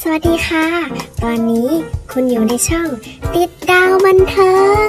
สวัสดีค่ะ ตอนนี้คุณอยู่ในช่อง ติดดาวบันเทิง